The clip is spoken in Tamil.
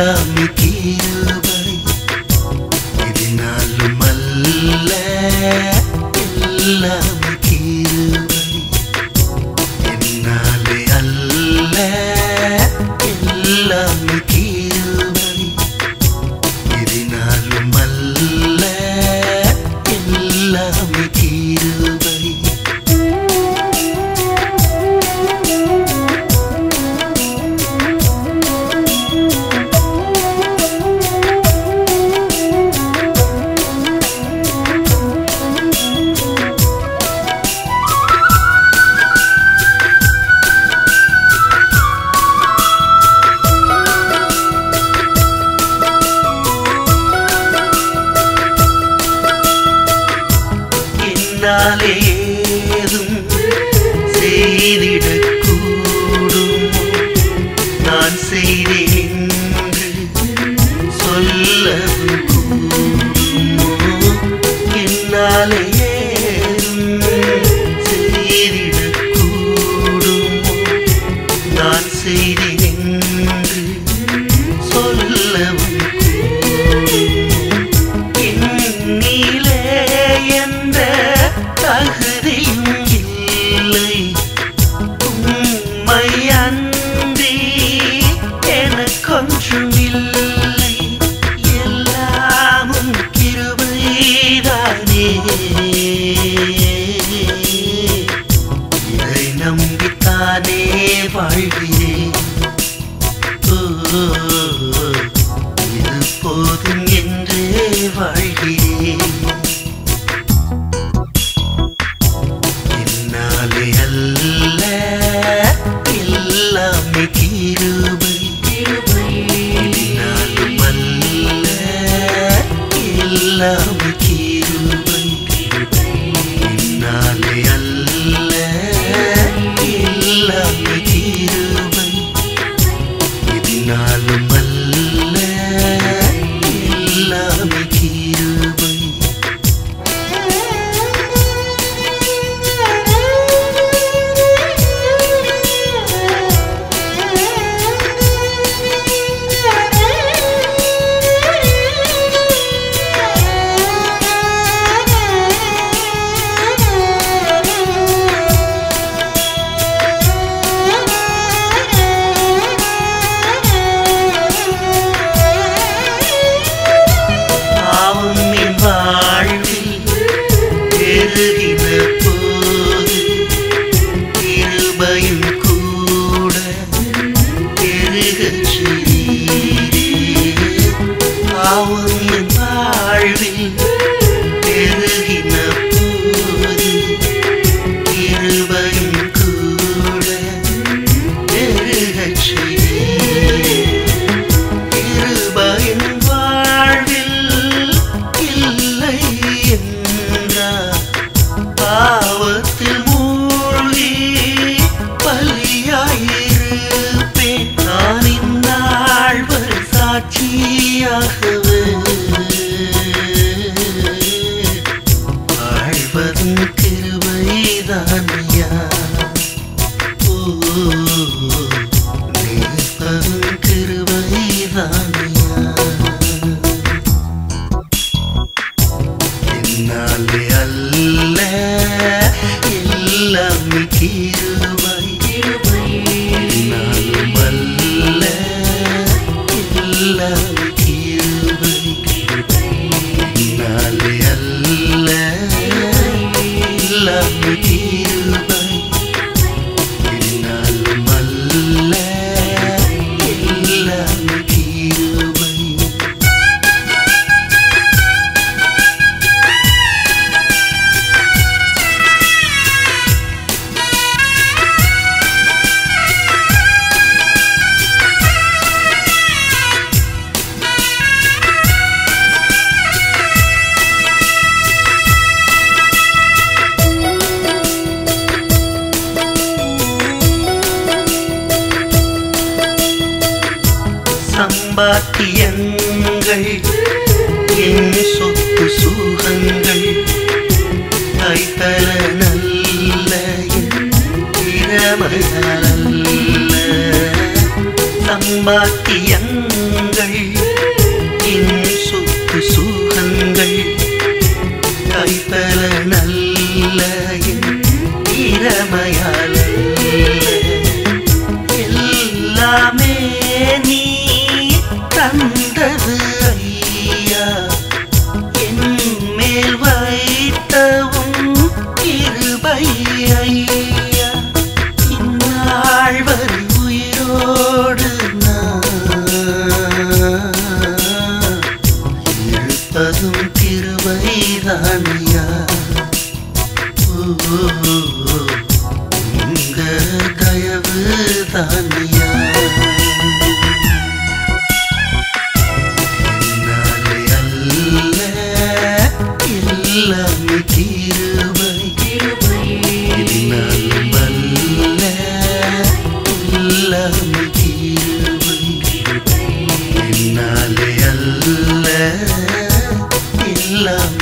எல்லாமே கீழ்வை இதனாலும் அல்ல எல்லாம் என்றாலே அன்றி எனக்கொன்றும் இல்லை எல்லாமும் கிருபைதானே. இதை நம்பித்தானே வாழ்வி. 一个人去 ராணியா ஓ திருவை என்னாலே அல்ல சம்பாத்தியங்கள் என் சொத்து சுகங்கள் கைத்தல நல்ல இரமல்ல சம்பாத்தியங்கள் உங்க தயவு தானியா நாளை அல்ல எல்லாமே தீருவை நாள் வல்ல எல்லாமே தீருவை நாளை அல்ல எல்லாமே